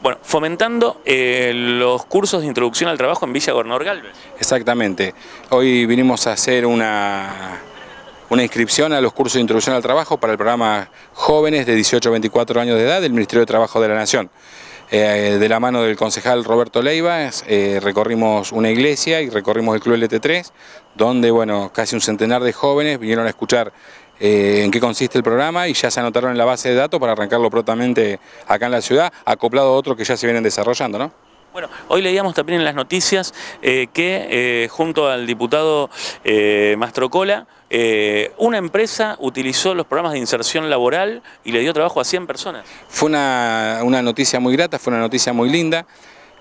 Bueno, fomentando eh, los cursos de introducción al trabajo en Villa Gobernador Galvez. Exactamente. Hoy vinimos a hacer una, una inscripción a los cursos de introducción al trabajo para el programa Jóvenes de 18 a 24 años de edad del Ministerio de Trabajo de la Nación. Eh, de la mano del concejal Roberto Leiva eh, recorrimos una iglesia y recorrimos el Club LT3, donde bueno, casi un centenar de jóvenes vinieron a escuchar eh, en qué consiste el programa y ya se anotaron en la base de datos para arrancarlo prontamente acá en la ciudad, acoplado a otros que ya se vienen desarrollando. ¿no? Bueno, hoy leíamos también en las noticias que eh, junto al diputado eh, Mastrocola, una empresa utilizó los programas de inserción laboral y le dio trabajo a 100 personas. Fue una, una noticia muy grata, fue una noticia muy linda.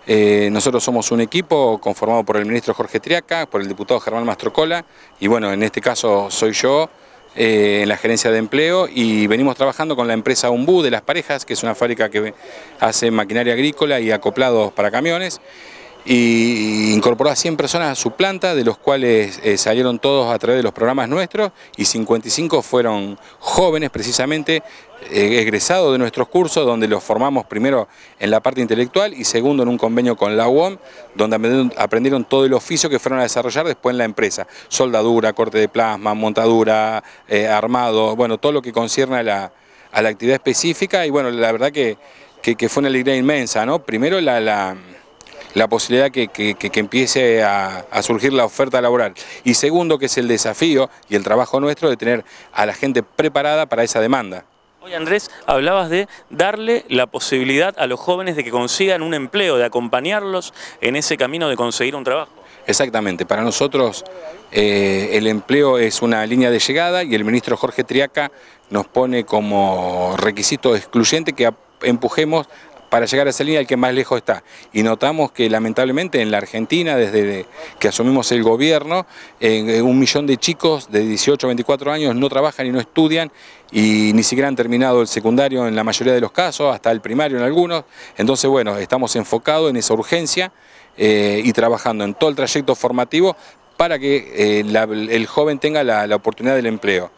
nosotros somos un equipo conformado por el ministro Jorge Triaca, por el diputado Germán Mastrocola y bueno, en este caso soy yo, eh, en la gerencia de empleo y venimos trabajando con la empresa Umbú de las parejas, que es una fábrica que hace maquinaria agrícola y acoplados para camiones y incorporó a 100 personas a su planta, de los cuales eh, salieron todos a través de los programas nuestros y 55 fueron jóvenes precisamente eh, egresados de nuestros cursos, donde los formamos primero en la parte intelectual y segundo en un convenio con la UOM, donde aprendieron, todo el oficio que fueron a desarrollar después en la empresa. Soldadura, corte de plasma, montadura, eh, armado, bueno, todo lo que concierne a la, actividad específica y bueno, la verdad que, fue una alegría inmensa, ¿no? Primero la, la posibilidad que, que, empiece a, a, surgir la oferta laboral. Y segundo, que es el desafío y el trabajo nuestro de tener a la gente preparada para esa demanda. Hoy Andrés, hablabas de darle la posibilidad a los jóvenes de que consigan un empleo, de acompañarlos en ese camino de conseguir un trabajo. Exactamente, para nosotros eh, el empleo es una línea de llegada y el ministro Jorge Triaca nos pone como requisito excluyente que empujemos para llegar a esa línea el que más lejos está. Y notamos que lamentablemente en la Argentina, desde que asumimos el gobierno, en un millón de chicos de 18 a 24 años no trabajan y no estudian y ni siquiera han terminado el secundario en la mayoría de los casos, hasta el primario en algunos. Entonces, bueno, estamos enfocados en esa urgencia eh, y trabajando en todo el trayecto formativo para que eh, el joven tenga la, la oportunidad del empleo.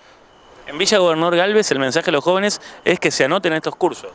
En Villa Gobernador Galvez el mensaje a los jóvenes es que se anoten a estos cursos.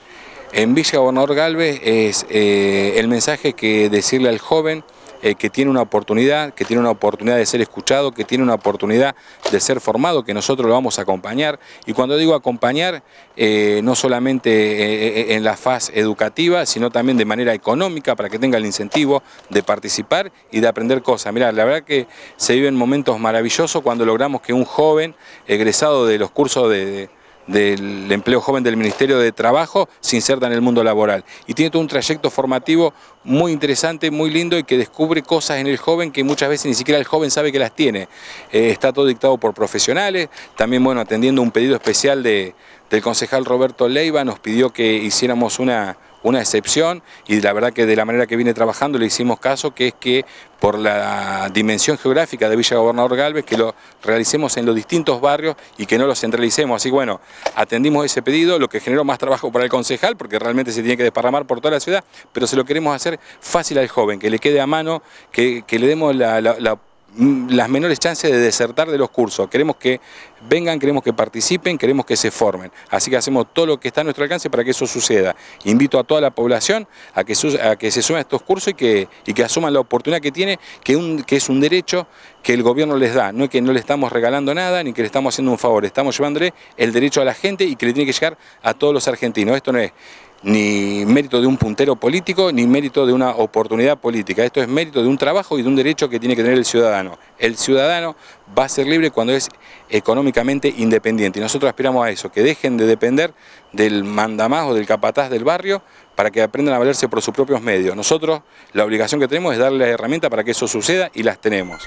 En Villa Gobernador Galvez es eh, el mensaje que decirle al joven eh, que tiene una oportunidad, que tiene una oportunidad de ser escuchado, que tiene una oportunidad de ser formado, que nosotros lo vamos a acompañar. Y cuando digo acompañar, eh, no solamente en la fase educativa, sino también de manera económica, para que tenga el incentivo de participar y de aprender cosas. Mirá, la verdad que se viven momentos maravillosos cuando logramos que un joven egresado de los cursos de del empleo joven del Ministerio de Trabajo se inserta en el mundo laboral. Y tiene todo un trayecto formativo muy interesante, muy lindo y que descubre cosas en el joven que muchas veces ni siquiera el joven sabe que las tiene. Eh, está todo dictado por profesionales, también bueno, atendiendo un pedido especial de, del concejal Roberto Leiva, nos pidió que hiciéramos una, una excepción y la verdad que de la manera que viene trabajando le hicimos caso, que es que por la dimensión geográfica de Villa Gobernador Galvez, que lo realicemos en los distintos barrios y que no lo centralicemos. Así que bueno, atendimos ese pedido, lo que generó más trabajo para el concejal, porque realmente se tiene que desparramar por toda la ciudad, pero se lo queremos hacer fácil al joven, que le quede a mano, que, le demos la, la Mm, las menores chances de desertar de los cursos. Queremos que vengan, queremos que participen, queremos que se formen. Así que hacemos todo lo que está a nuestro alcance para que eso suceda. Invito a toda la población a que, a que se sumen a estos cursos y que, y que asuman la oportunidad que tiene, que, un, que es un derecho que el gobierno les da. No es que no le estamos regalando nada ni que le estamos haciendo un favor. Estamos llevándole el derecho a la gente y que le tiene que llegar a todos los argentinos. Esto no es ni mérito de un puntero político, ni mérito de una oportunidad política. Esto es mérito de un trabajo y de un derecho que tiene que tener el ciudadano. El ciudadano va a ser libre cuando es económicamente independiente. Y nosotros aspiramos a eso, que dejen de depender del mandamás o del capataz del barrio para que aprendan a valerse por sus propios medios. Nosotros la obligación que tenemos es darle la herramienta para que eso suceda y las tenemos.